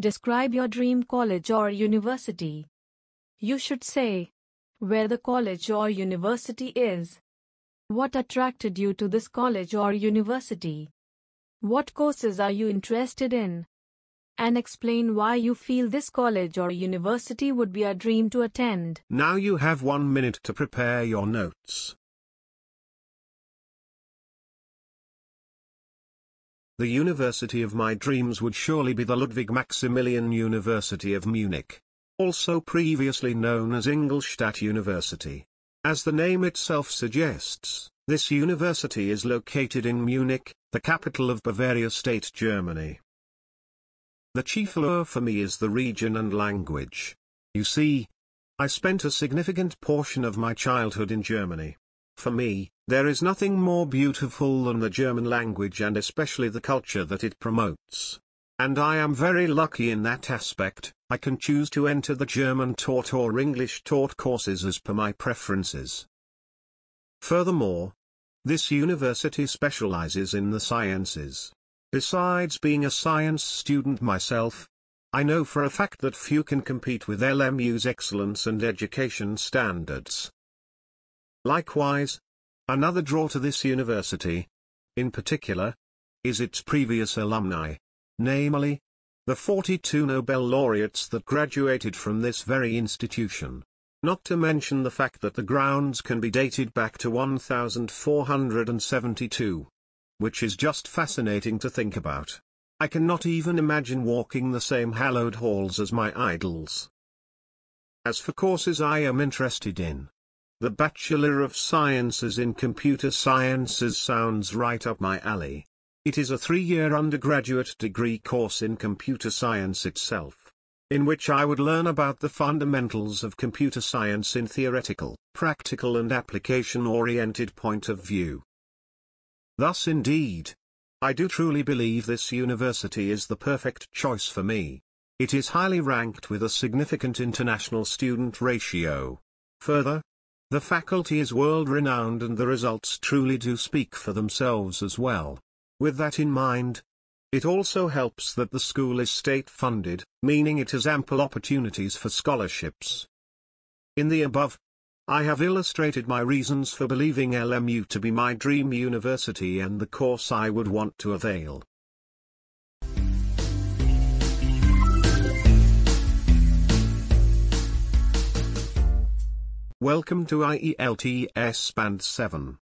Describe your dream college or university. You should say where the college or university is. What attracted you to this college or university? What courses are you interested in? And explain why you feel this college or university would be a dream to attend. Now you have one minute to prepare your notes. The university of my dreams would surely be the Ludwig Maximilian University of Munich. Also previously known as Ingolstadt University. As the name itself suggests, this university is located in Munich, the capital of Bavaria State Germany. The chief lure for me is the region and language. You see, I spent a significant portion of my childhood in Germany. For me, there is nothing more beautiful than the German language and especially the culture that it promotes. And I am very lucky in that aspect, I can choose to enter the German taught or English taught courses as per my preferences. Furthermore, this university specializes in the sciences. Besides being a science student myself, I know for a fact that few can compete with LMU's excellence and education standards. Likewise, another draw to this university, in particular, is its previous alumni, namely, the 42 Nobel laureates that graduated from this very institution. Not to mention the fact that the grounds can be dated back to 1472. Which is just fascinating to think about. I cannot even imagine walking the same hallowed halls as my idols. As for courses I am interested in, the Bachelor of Sciences in Computer Sciences sounds right up my alley. It is a three-year undergraduate degree course in computer science itself in which I would learn about the fundamentals of computer science in theoretical, practical and application-oriented point of view. Thus indeed, I do truly believe this university is the perfect choice for me. It is highly ranked with a significant international student ratio. Further, the faculty is world-renowned and the results truly do speak for themselves as well. With that in mind, it also helps that the school is state-funded, meaning it has ample opportunities for scholarships. In the above, I have illustrated my reasons for believing LMU to be my dream university and the course I would want to avail. Welcome to IELTS Band 7.